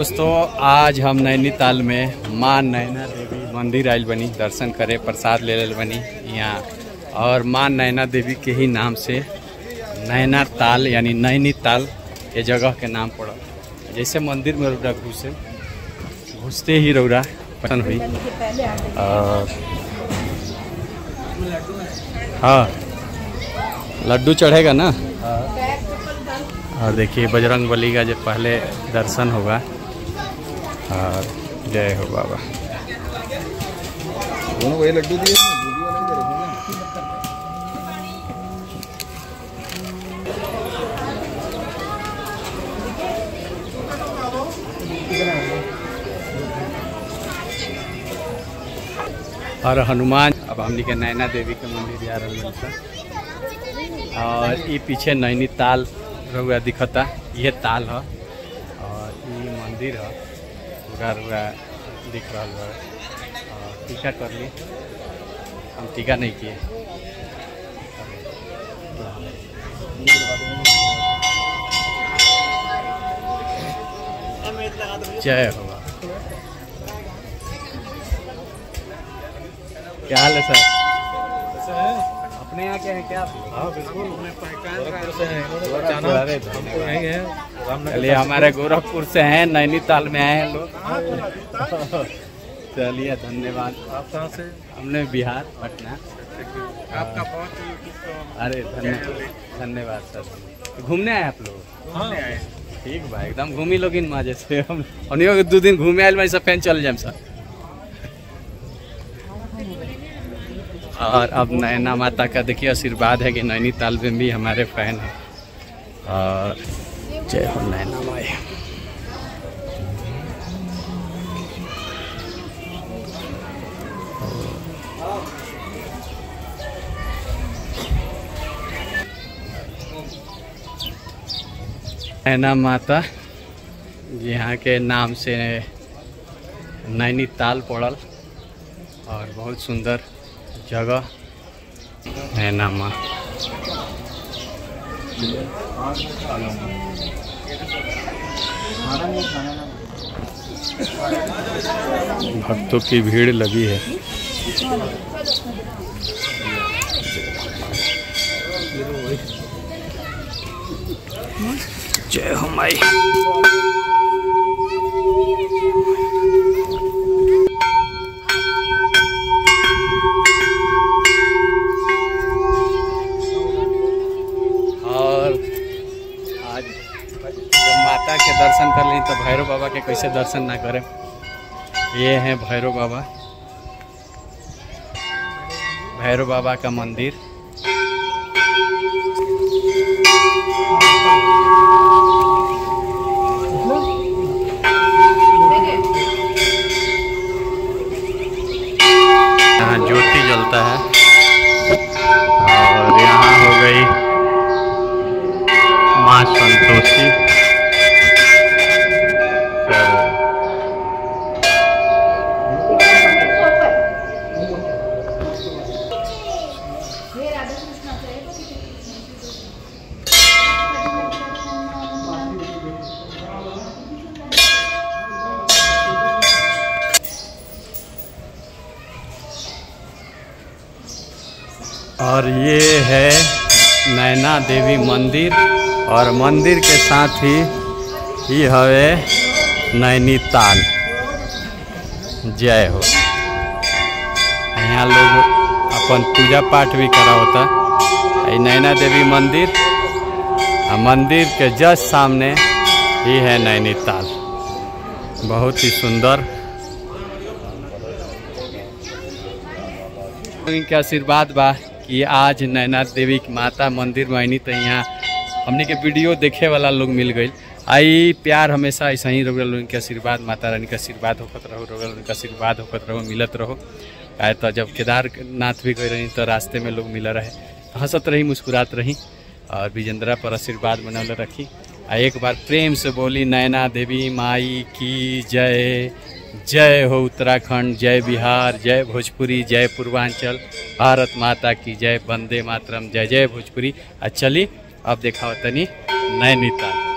दोस्तों, आज हम नैनीताल में माँ नैना देवी मंदिर आयल बनी, दर्शन करे, प्रसाद ले लेल बनी यहाँ। और माँ नैना देवी के ही नाम से नैना ताल यानी नैनीताल ये जगह के नाम पड़ा जैसे मंदिर में रौरा घुसे, घुसते ही रौरा पसंद हुई। और हाँ। लड्डू चढ़ेगा ना? और देखिए, बजरंग बली का जो पहले दर्शन होगा। और जय हो बाबा। दोनों वही लड्डू दिए ही। और हनुमान अब हमनी के नैना देवी के मंदिर जा रहा है और ये पीछे नैनीताल रहुआ दिखता ये ताल है और ये मंदिर है। रुआ दिख रहा है, टीका कर ली। हम टीका नहीं किए। जय हो क्या हाल है सर? अपने यहाँ के हैं क्या? हाँ बिल्कुल। हैं। हैं। रामनगर चलिए हमारे गोरखपुर से हैं नैनीताल में आए हैं लोग। चलिए धन्यवाद। आप कहाँ से? हमने बिहार पटना। आपका बहुत अरे धन्य धन्यवाद सर। घूमने आए आप लोग? हाँ ठीक बा एकदम घूमी लोग इन मज़े से। हम दो दिन घूमे आयल मैं सब फ़ैन चल जाए सर। और अब नैना माता का देखिए आशीर्वाद है कि नैनीताल में भी हमारे फ़ैन हैं। और जय हो नैना माई। नैना माता, यहाँ के नाम से नैनीताल पड़ल और बहुत सुंदर। जगह। नैना माँ? भक्तों की भीड़ लगी है। जय हो माई। जब माता के दर्शन कर ली तो भैरव बाबा के कैसे दर्शन ना करें? ये हैं भैरव बाबा। भैरव बाबा का मंदिर। और ये है नैना देवी मंदिर और मंदिर के साथ ही ही हवे नैनीताल। जय हो। यहाँ लोग अपन पूजा पाठ भी करा होता ये नैना देवी मंदिर आ मंदिर के जस्ट सामने ही है नैनीताल। बहुत ही सुंदर। इनके आशीर्वाद बा? कि आज नैना देवी की माता मंदिर में तो यहाँ हमने के वीडियो देखे वाला लोग मिल गई आई प्यार हमेशा ऐसा ही रहो लोगन के आशीर्वाद, माता रानी का आशीर्वाद होकर रहो रहो लोगन का आशीर्वाद होकत रहो, मिलत रहो। आए तो जब केदारनाथ भी गए रही तो रास्ते में लोग मिल रहे। हंसत रही, मुस्कुरात रही और विजेंद्रा पर आशीर्वाद बनौले रखी। आ, एक बार प्रेम से बोली, नैना देवी माई की जय। जय हो उत्तराखंड, जय बिहार, जय भोजपुरी, जय पूर्वांचल। भारत माता की जय, वंदे मातरम, जय जय भोजपुरी। आ चली अब देखा तनी नैनीताल।